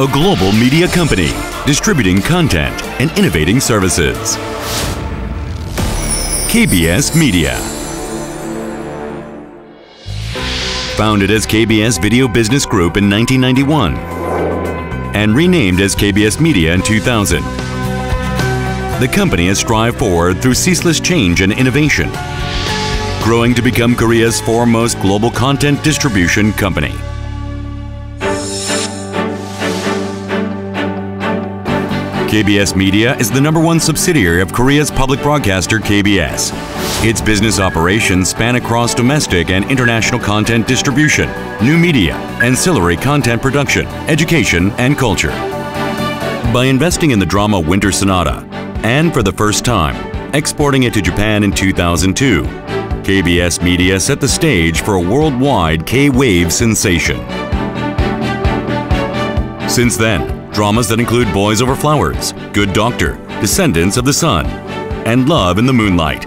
a global media company distributing content and innovating services. KBS Media. Founded as KBS Video Business Group in 1991 and renamed as KBS Media in 2000. The company has strived forward through ceaseless change and innovation, growing to become Korea's foremost global content distribution company. KBS Media is the number one subsidiary of Korea's public broadcaster KBS. Its business operations span across domestic and international content distribution, new media, ancillary content production, education, and culture. By investing in the drama Winter Sonata, and for the first time, exporting it to Japan in 2002, KBS Media set the stage for a worldwide K-Wave sensation. Since then, dramas that include Boys Over Flowers, Good Doctor, Descendants of the Sun, and Love in the Moonlight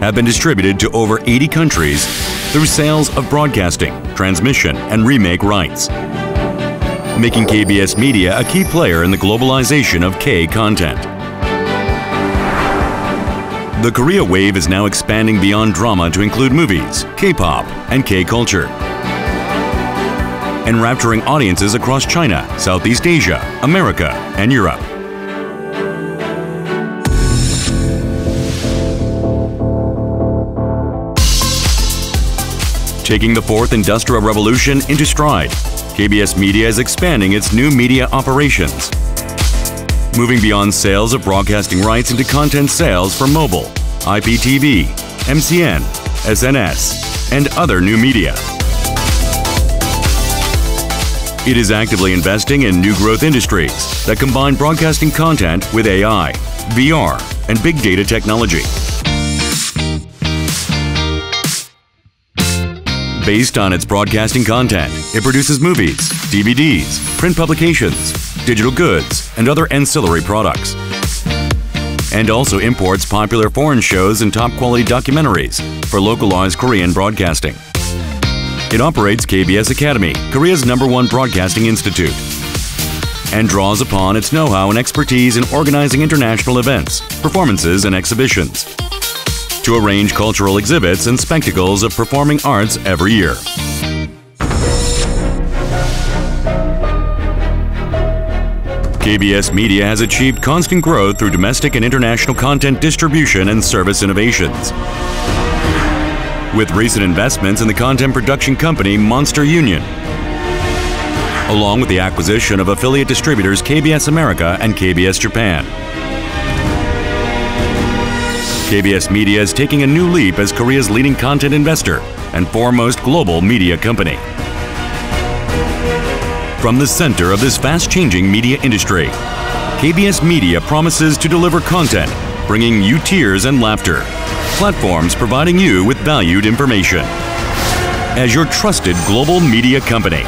have been distributed to over 80 countries through sales of broadcasting, transmission, and remake rights, making KBS Media a key player in the globalization of K content. The Korea wave is now expanding beyond drama to include movies, K-pop, and K-culture enrapturing audiences across China, Southeast Asia, America, and Europe. Taking the fourth industrial revolution into stride, KBS Media is expanding its new media operations. Moving beyond sales of broadcasting rights into content sales for mobile, IPTV, MCN, SNS, and other new media. It is actively investing in new growth industries that combine broadcasting content with AI, VR, and big data technology. Based on its broadcasting content, it produces movies, DVDs, print publications, digital goods, and other ancillary products. And also imports popular foreign shows and top quality documentaries for localized Korean broadcasting. It operates KBS Academy, Korea's number one broadcasting institute, and draws upon its know how and expertise in organizing international events, performances, and exhibitions to arrange cultural exhibits and spectacles of performing arts every year. KBS Media has achieved constant growth through domestic and international content distribution and service innovations with recent investments in the content production company Monster Union, along with the acquisition of affiliate distributors KBS America and KBS Japan. KBS Media is taking a new leap as Korea's leading content investor and foremost global media company. From the center of this fast-changing media industry, KBS Media promises to deliver content, bringing you tears and laughter platforms providing you with valued information. As your trusted global media company,